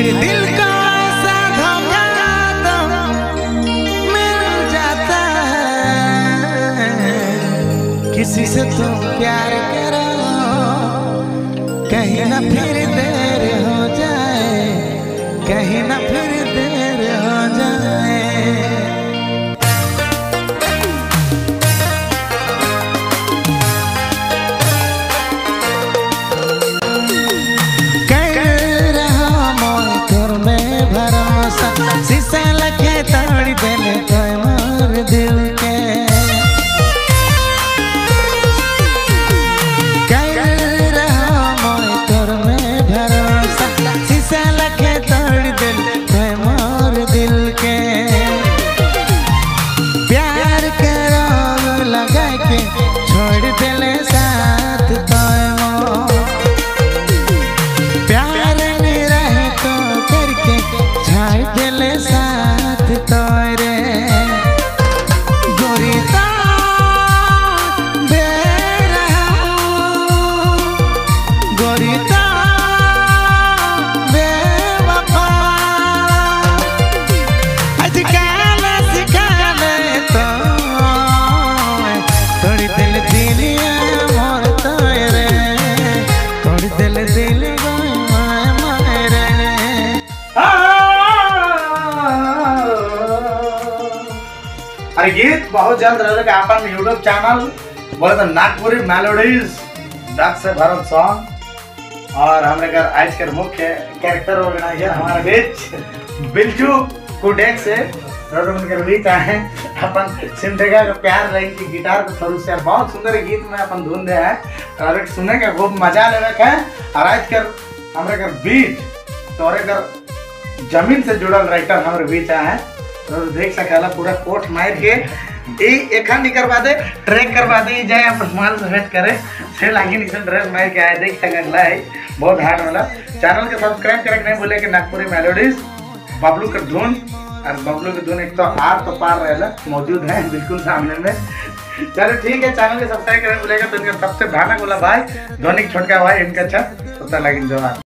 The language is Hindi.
अरे दिल का ऐसा धोखा तो मिल जाता है। किसी से तुम प्यार करो, कहीं ना फिर देर हो जाए, कहीं ना फिर अरे गीत बहुत जल्द रहेगा अपन यूट्यूब चैनल बोले तो नागपुरी मेलोडीज से भरत सॉन्ग और हमारे घर आज के मुख्य कैरेक्टर ऑर्गेनाइजर हमारे बीच बिल्जू कुडेक से। रोडमन के बीच आए, अपन सिमटेगा का प्यार रही कि गिटार को थोड़ी से, बहुत सुंदर गीत में अपन धुन दे है, और एक सुने के खूब मज़ा लेवे के और आज कर हमारे घर बीच तोरे घर ज़मीन से जुड़ल राइटर हमारे बीच आए हैं। तो देख सकेला पूरा कोट मार के। एखन नहीं करवा दे ट्रैक करवा दे जाए आप माल भेंट करे। फिर लागी निकल ड्रेस मार के आए, देख सकला है। बहुत हार्ड वाला। चैनल के सब्सक्राइब करे नहीं भूले कि नागपुरी मेलोडीज बबलू का धुन, और बबलू के धुन एक तो आर तो पार रहेला, मौजूद है बिल्कुल सामने में। चलो ठीक है चैनल के सब्सक्राइब करने भूलेगा तो इनका सबसे भयानक बोला भाई, धोनी छोटका भाई, इनका अच्छा तो लगी जवाब।